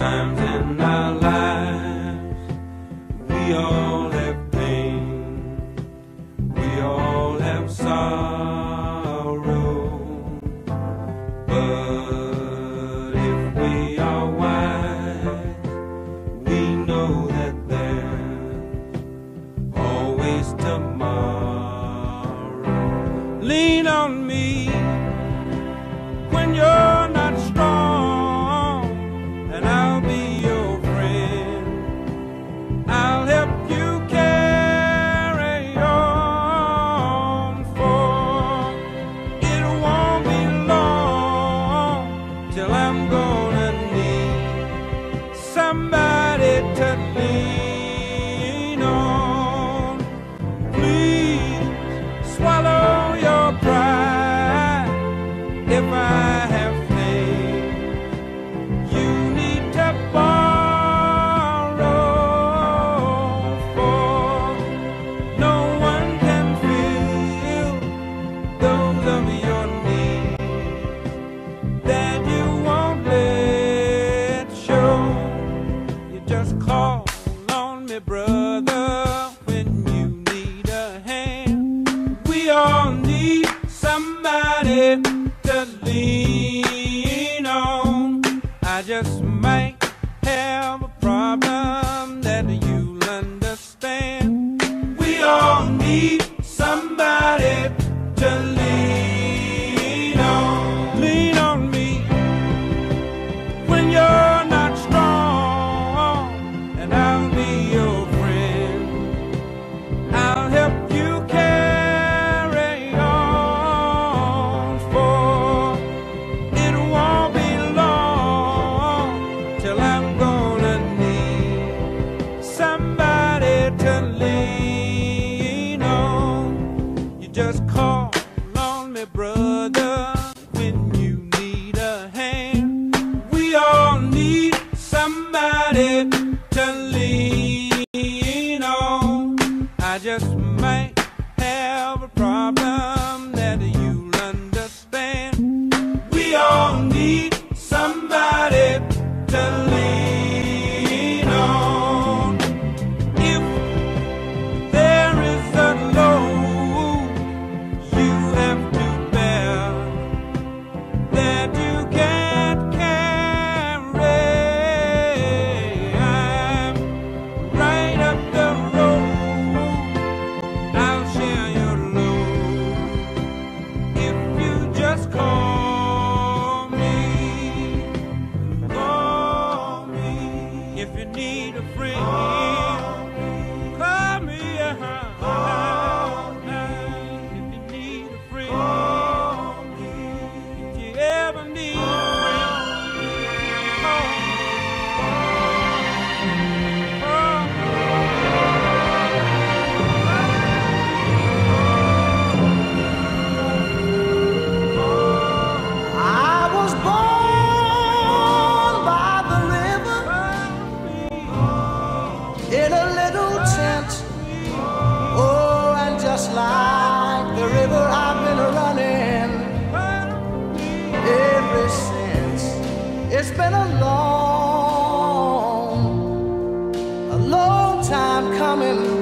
times in our lives we all have pain, we all have sorrow. But if we are wise, we know that there's always tomorrow. Lean on me.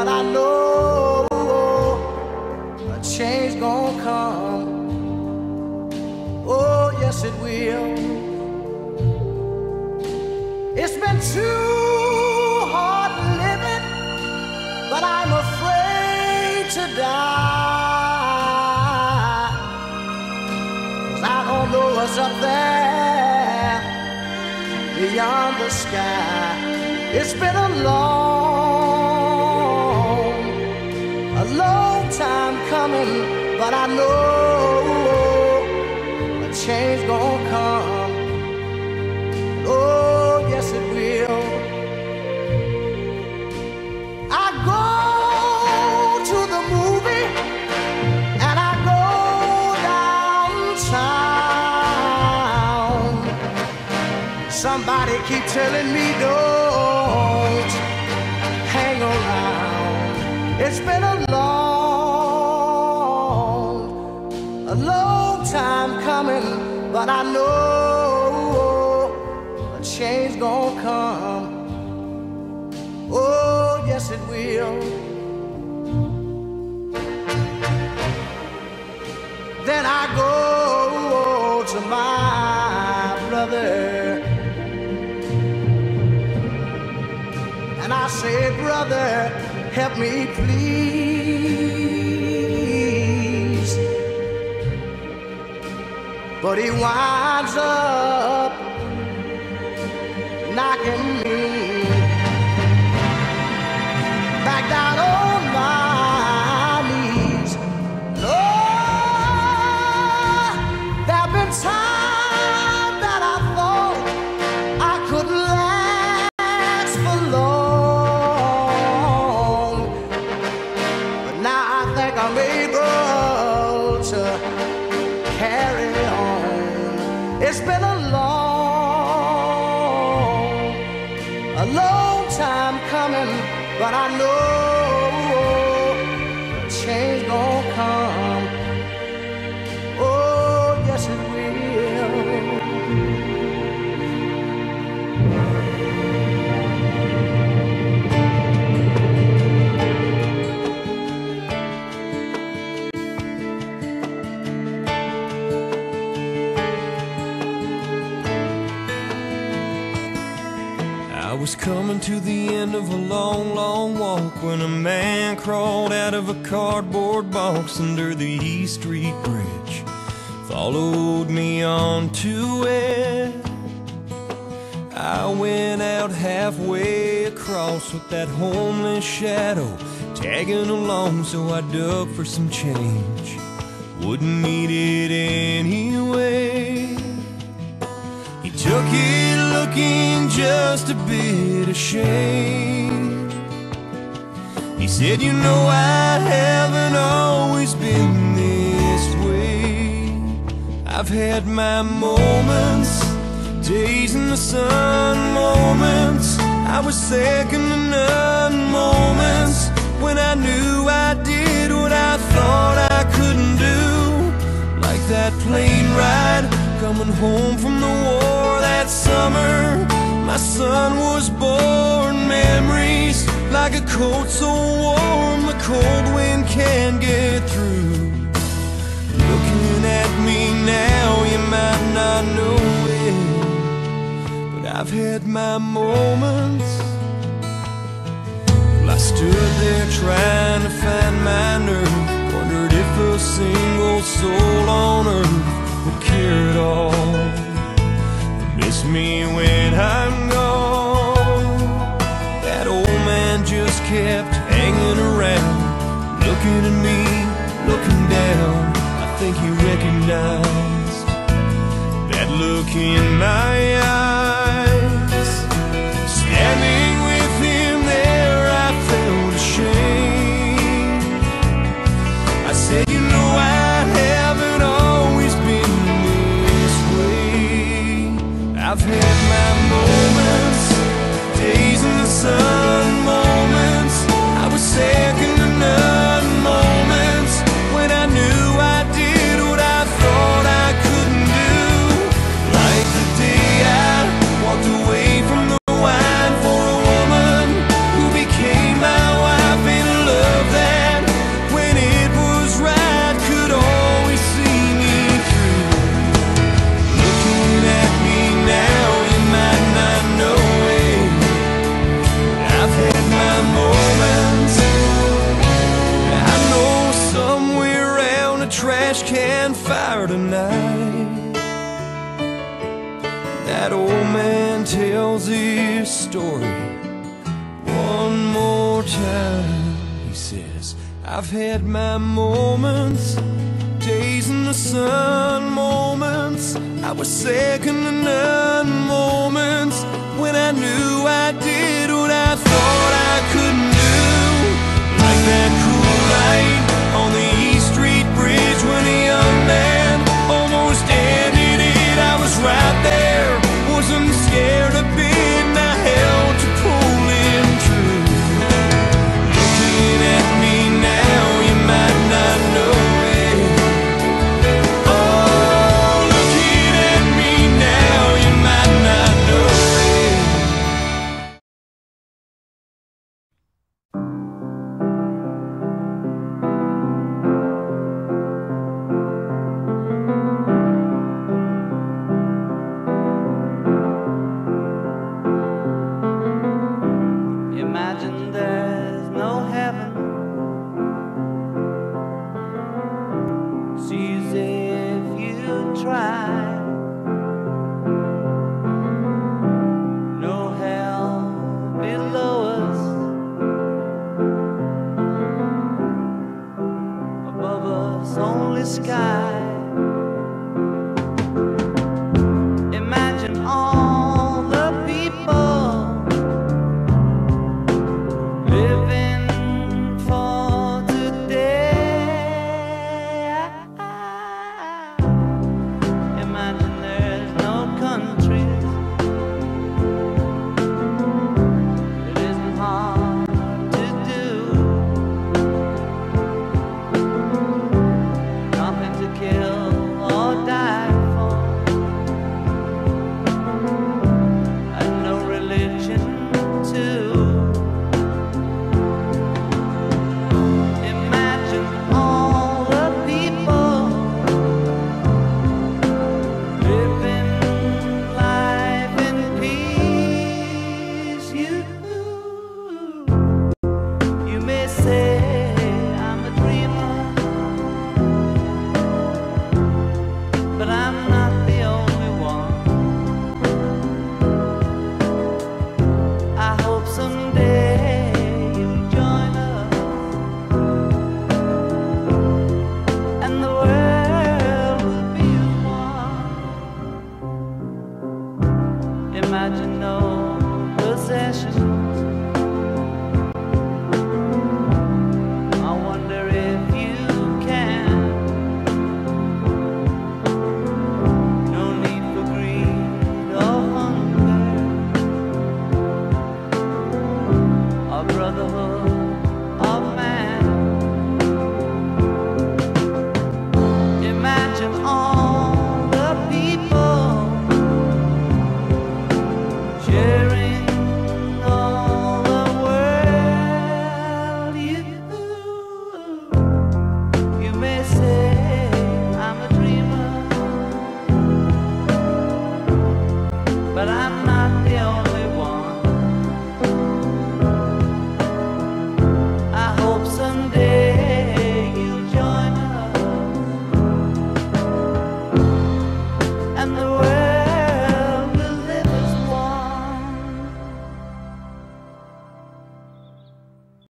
but I know a change gonna come. Oh, yes, it will. It's been too hard living, but I'm afraid to die. Cause I don't know what's up there beyond the sky. It's been a long coming, but I know a change gonna come. Oh, yes it will. I go to the movie and I go downtown. Somebody keep telling me don't hang around. It's been a But I know a change gonna come. Oh, yes, it will. Then I go to my brother and I say, Brother, help me, please. But he winds up knocking me back down on my knees. Lord, there've been times that I thought I could last for long, but now I think I'm able to carry. It's been a long, a long time coming, but I know to the end of a long, long walk when a man crawled out of a cardboard box under the East Street Bridge. Followed me onto it. I went out halfway across with that homeless shadow tagging along, so I dug for some change. Wouldn't need it anyway. He took it looking just a bit ashamed. He said, You know, I haven't always been this way. I've had my moments, days in the sun, moments. I was second to none, moments when I knew I did what I thought I couldn't do. Like that plane ride coming home from the war that summer. My son was born, memories like a coat so warm the cold wind can't get through. Looking at me now, you might not know it, but I've had my moments. Well, I stood there trying to find my nerve, wondered if a single soul on earth would care at all. Me when I'm gone. That old man just kept hanging around, looking at me, looking down. I think he recognized that look in my eyes. I've had tells story one more time. He says, I've had my moments, days in the sun, moments. I was second to none, moments when I knew I did what I thought I couldn't do. Like that